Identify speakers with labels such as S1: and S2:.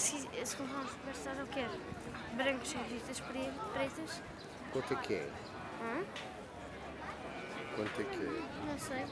S1: se, assim, se comprar um superstar eu é quero brancos revistas pretas.
S2: Quanto é que é?
S1: Hã?
S2: Quanto é que é?
S1: Não sei.